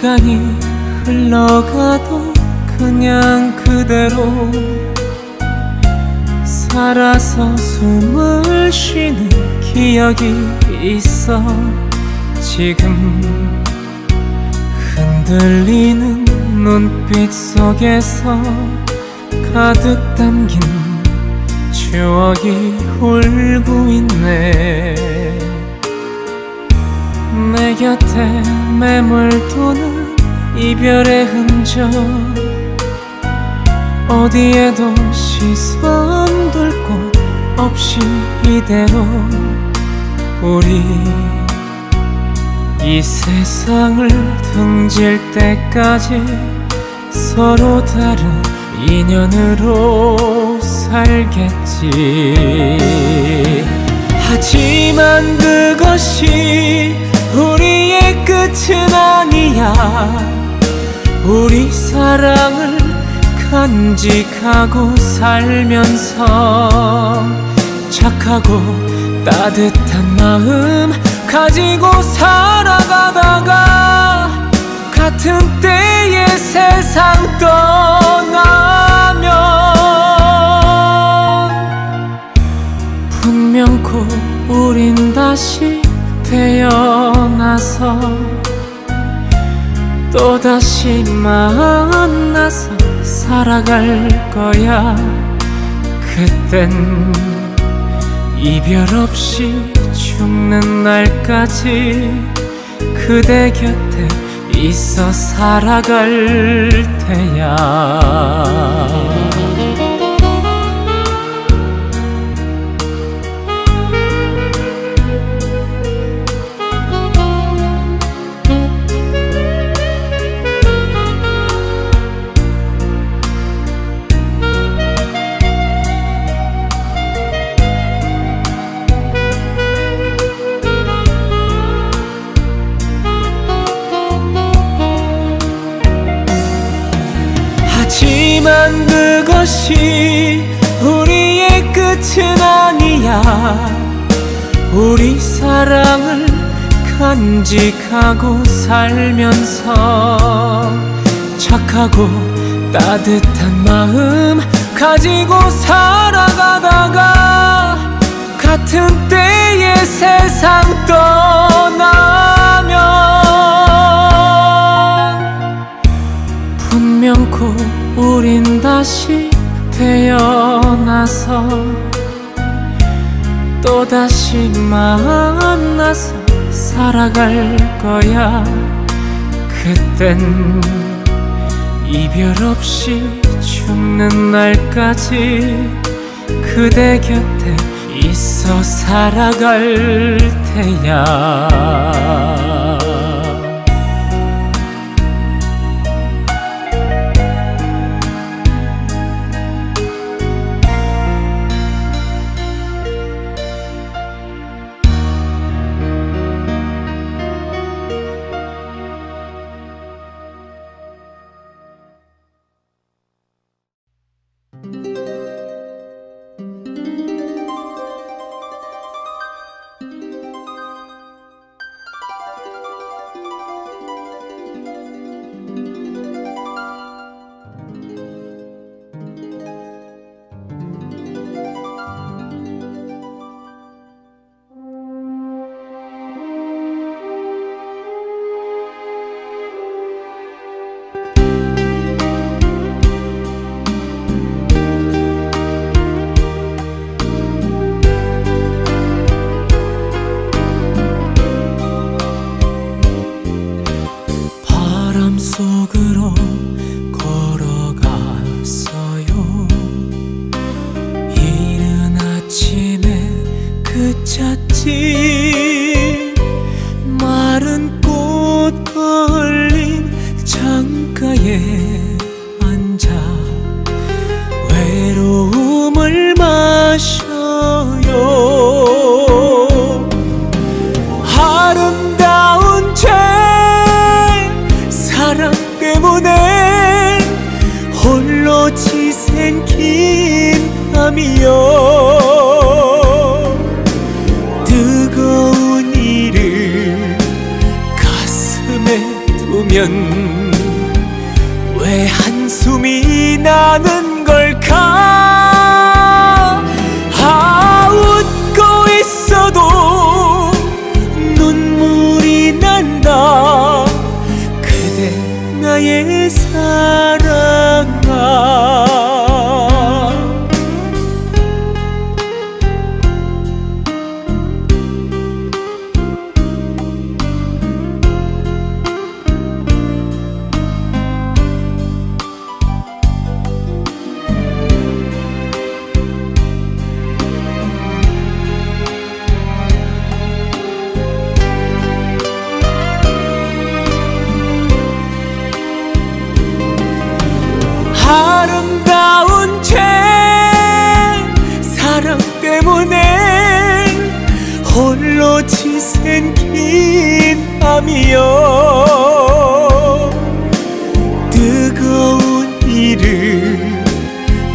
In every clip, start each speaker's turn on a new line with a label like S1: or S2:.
S1: 시간이 흘러가도 그냥 그대로 살아서 숨을 쉬는 기억이 있어. 지금 흔들리는 눈빛 속에서 가득 담긴 추억이 울고 있네 내 곁에 매물도는 이별의 흔적. 어디에도 시선 둘 곳 없이 이대로. 우리 이 세상을 등질 때까지 서로 다른 인연으로 살겠지. 하지만 그것이 끝은 아니야. 우리 사랑을 간직하고 살면서 착하고 따뜻한 마음 가지고 살아가다가 같은 때의 세상 떠나면 분명코 우린 다시 태어나서 또다시 만나서 살아갈 거야. 그땐 이별 없이 죽는 날까지 그대 곁에 있어 살아갈 테야 그것이 우리의 끝은 아니야. 우리 사랑을 간직하고 살면서 착하고 따뜻한 마음 가지고 살아가다가 같은 때의 세상 떠나면 분명코 우린 다시 태어나서 또다시 만나서 살아갈 거야. 그땐 이별 없이 죽는 날까지 그대 곁에 있어 살아갈 테야 숨이 나는 홀로 지샌 긴 밤이여 뜨거운 이를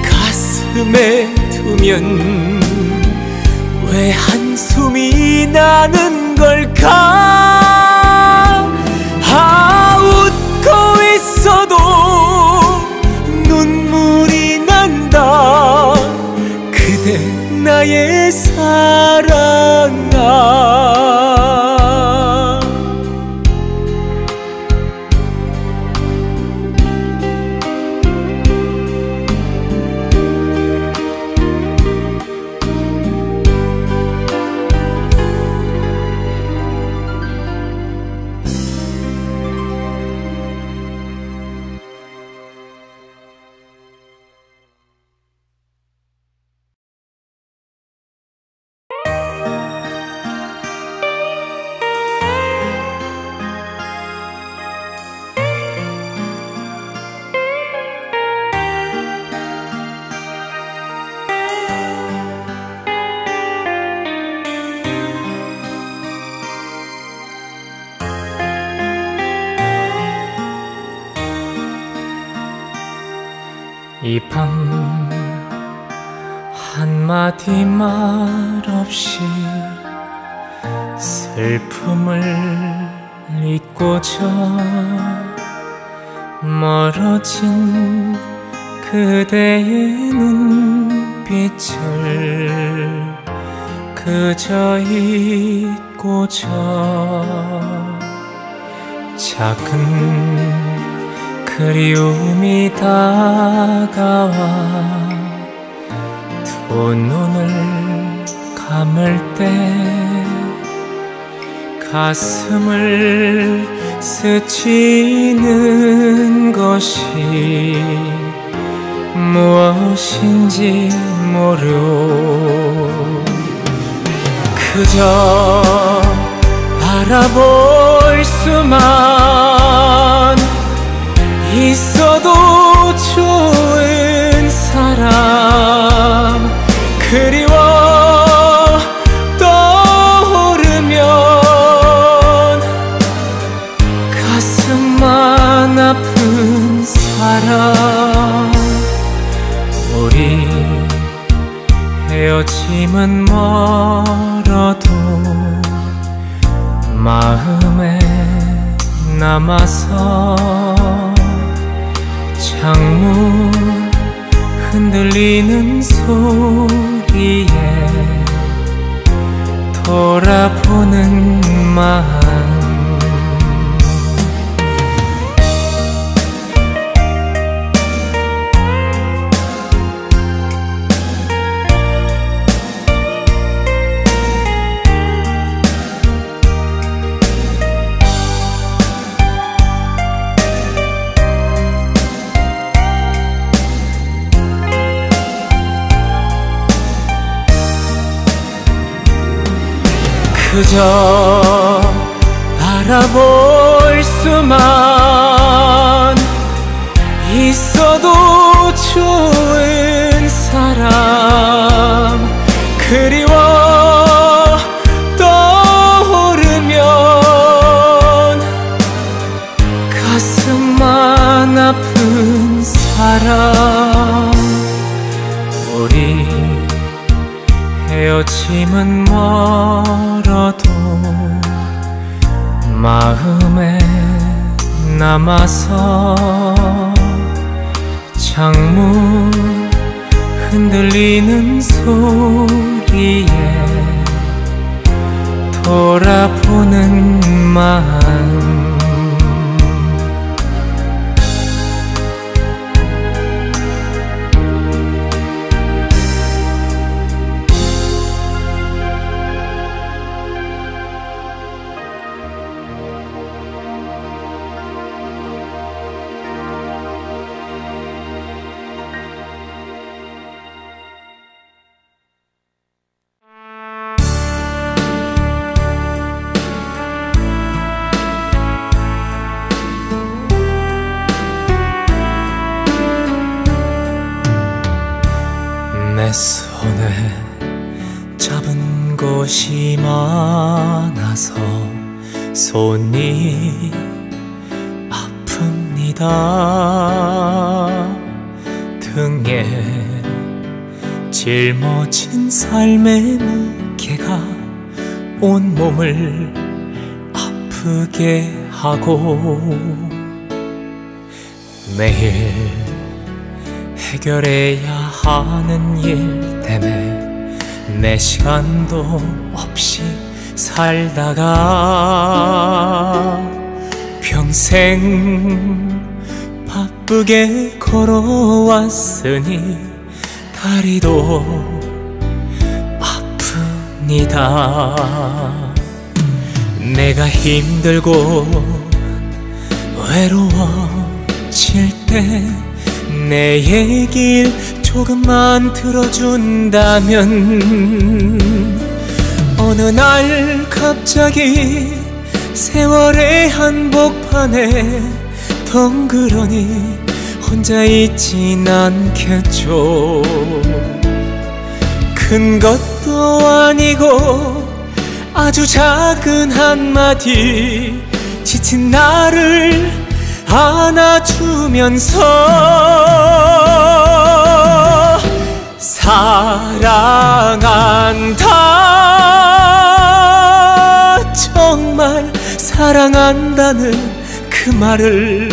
S1: 가슴에 두면 왜 한숨이 나는 걸까 이 밤 한마디 말 없이 슬픔을 잊고저 멀어진 그대의 눈빛을 그저 잊고저 작은 그리움이 다가와 두 눈을 감을 때 가슴을 스치는 것이 무엇인지 모르 그저 바라볼 수만 있어도 좋은 사람 그리워 그저 바라볼 수만 있어도 좋은 사람. 그리워 떠오르면 가슴만 아픈 사람. 우리 헤어짐은 멀 마음에 남아서 창문 흔들리는 소리에 돌아보는 마음 많아서 손이 아픕니다. 등에 짊어진 삶의 무게가 온몸을 아프게 하고 매일 해결해야 하는 일 때문에 내 시간도 없이 살다가 평생 바쁘게 걸어왔으니 다리도 아픕니다. 내가 힘들고 외로워질 때 내 얘길 조금만 들어준다면 어느 날 갑자기 세월의 한복판에 덩그러니 혼자 있진 않겠죠. 큰 것도 아니고 아주 작은 한마디 지친 나를 안아주면서 사랑한다 사랑한다는 그 말을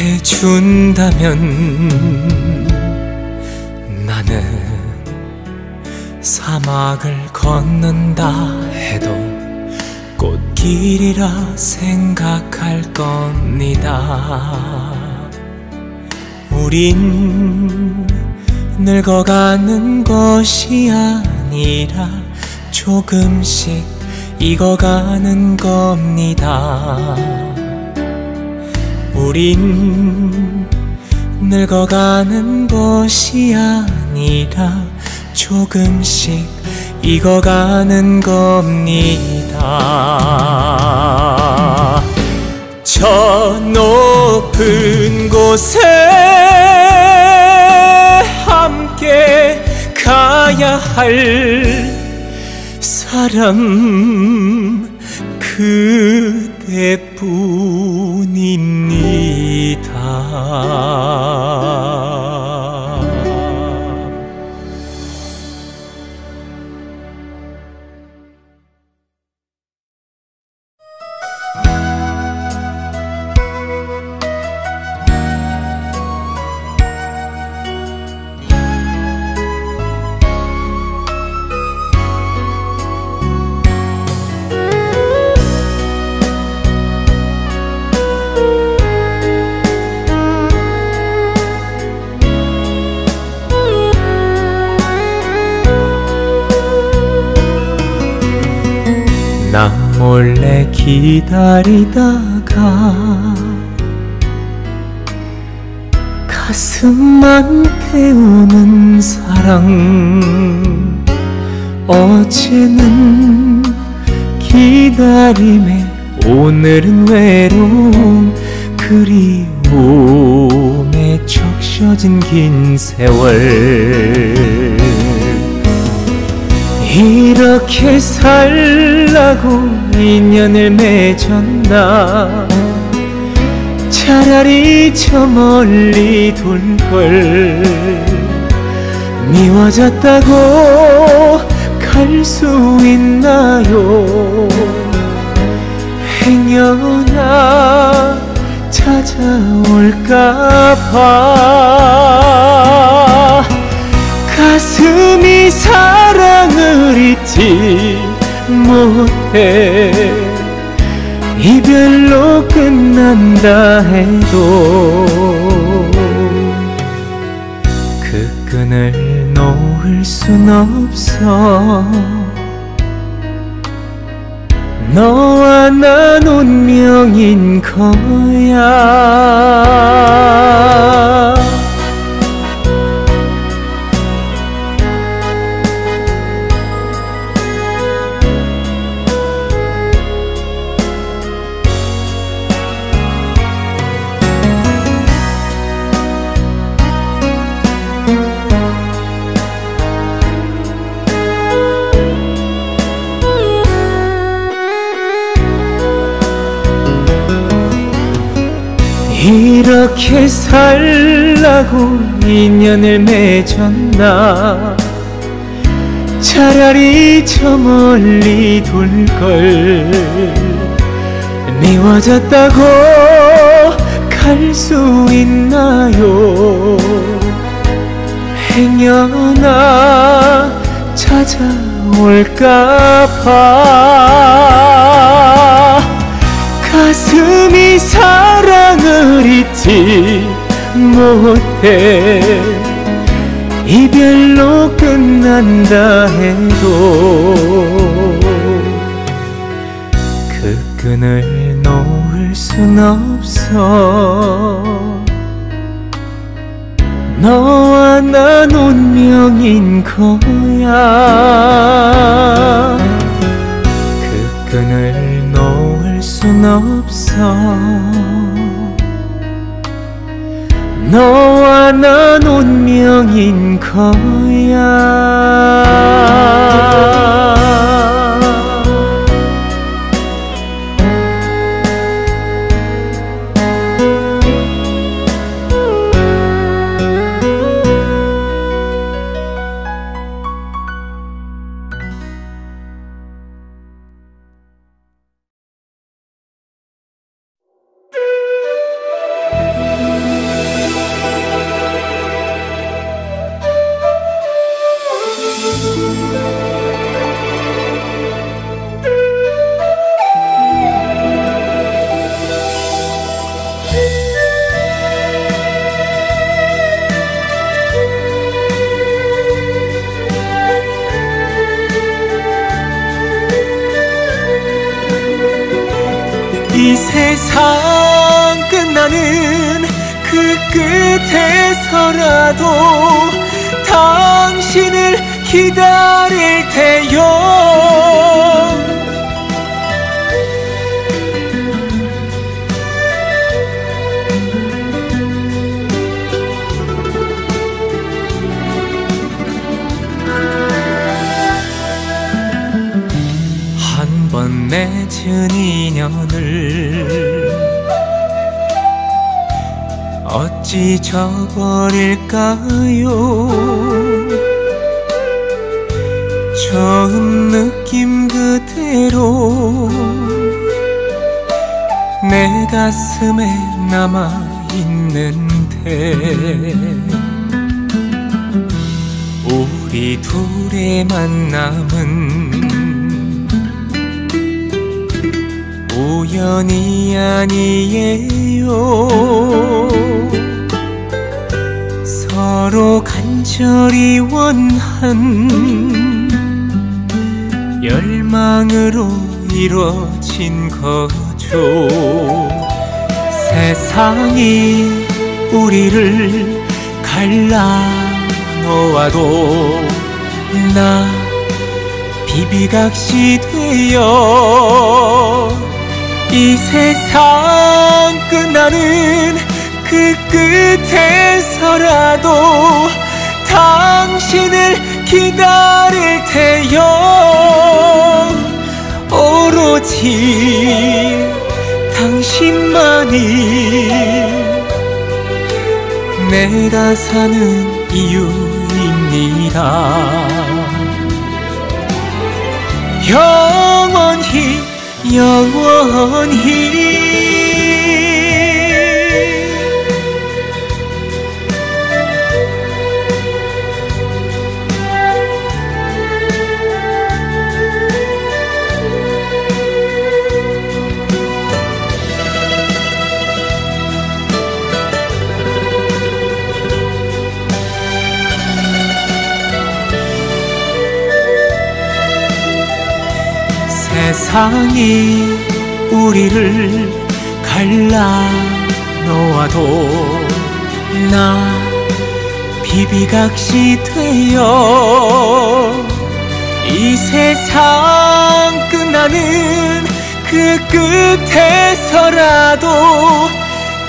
S1: 해준다면 나는 사막을 걷는다 해도 꽃길이라 생각할 겁니다. 우린 늙어가는 것이 아니라 조금씩 익어가는 겁니다. 우린 늙어가는 것이 아니라 조금씩 익어가는 겁니다. 저 높은 곳에 함께 가야 할 사람 그대뿐 기다리다가 가슴만 태우는 사랑 어제는 기다림에 오늘은 외로움 그리움에 적셔진 긴 세월. 이렇게 살 라고 인연을 맺었나? 차라리 저 멀리 둘 걸. 미워졌다고 갈 수 있나요? 행여나 찾아올까봐. 가슴이 사랑을 잊지 못 해. 이별로 끝난다 해도 그 끈을 놓을 순 없어. 너와 난 운명인 거야 이렇게 살라고 인연을 맺었나? 차라리 저 멀리 둘걸. 미워졌다고 갈 수 있나요? 행여나 찾아올까봐. 가슴이 사랑을 잊지 못해. 이별로 끝난다 해도 그 끈을 놓을 순 없어. 너와 난 운명인 거야. 그 끈을 순 없어. 너와 난 운명인 거야 세상 끝나는 그 끝에서라도 당신을 기다릴 테요. 한번 맺은 인연을 어찌 저버릴까요? 처음 느낌 그대로 내 가슴에 남아있는데 우리 둘의 만남은 우연이 아니에요. 서로 간절히 원한 열망으로 이루어진 거죠. 세상이 우리를 갈라 놓아도 나 비비각시 되어 이 세상 끝나는 그 끝에서라도 당신을 기다릴 테요. 오로지 당신만이 내가 사는 이유입니다. 영원히 영원히 세상이 우리를 갈라 놓아도 나 비비각시 되어 이 세상 끝나는 그 끝에서라도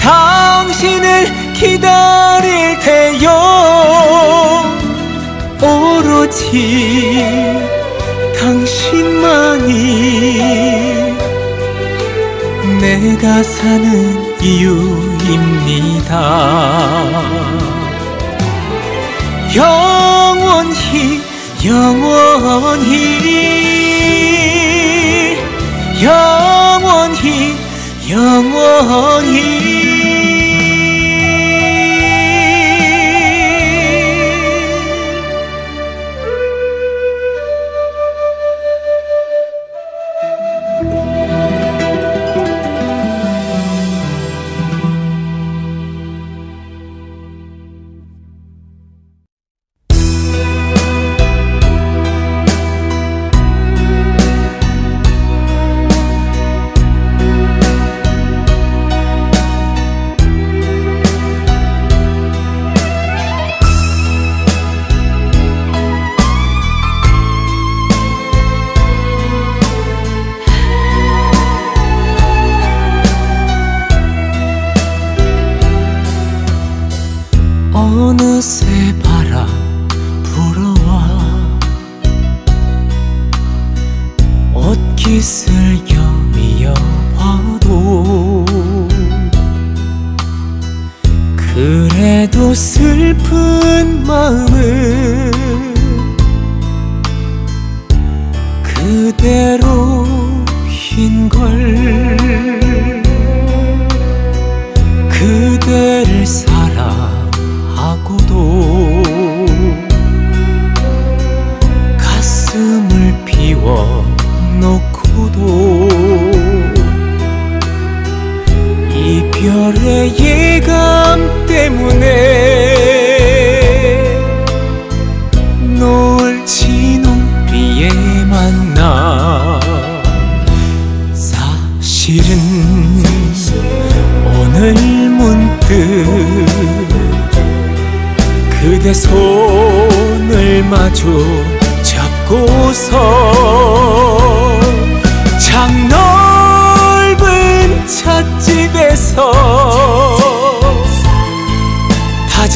S1: 당신을 기다릴 테요. 오로지 당신만이 내가 사는 이유입니다. 영원히 영원히 영원히 영원히 이별의 예감 때문에 노을진 우리의 만남 사실은 오늘 문득 그대 손을 마주 잡고서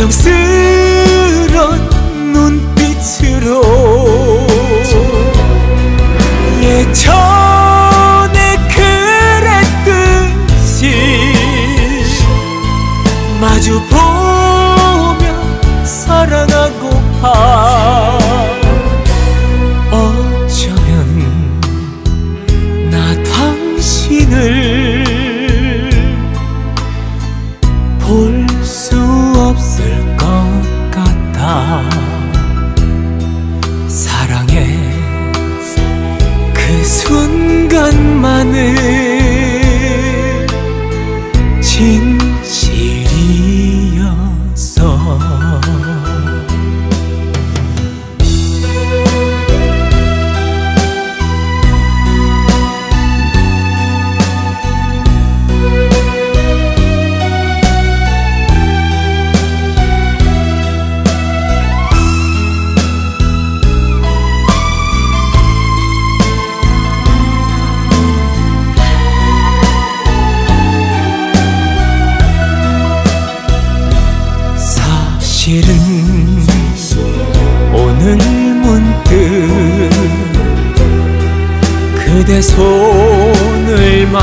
S1: 정스런 눈빛으로 예전에 그랬듯이 마주 보며 사랑하고파 어쩌면 나 당신을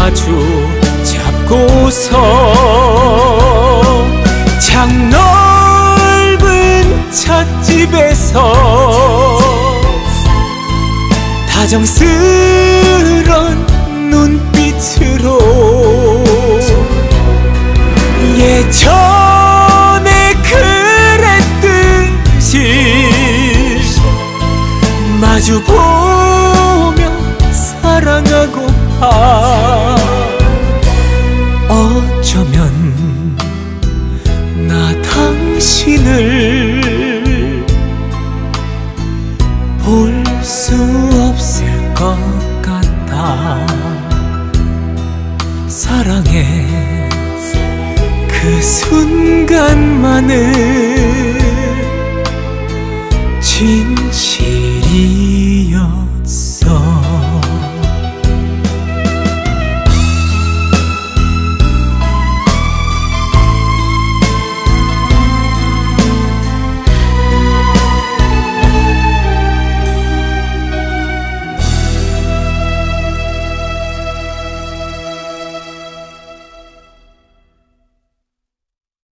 S1: 마주 잡고서 장넓은 찻집에서 다정스